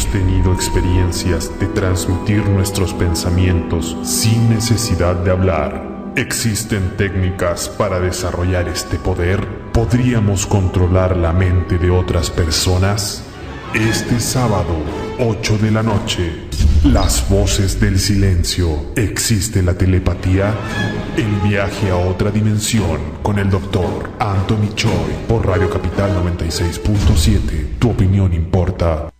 Hemos tenido experiencias de transmitir nuestros pensamientos sin necesidad de hablar. ¿Existen técnicas para desarrollar este poder? ¿Podríamos controlar la mente de otras personas? Este sábado, 8 de la noche, las voces del silencio. ¿Existe la telepatía? El viaje a otra dimensión con el doctor Anthony Choi por Radio Capital 96.7. Tu opinión importa.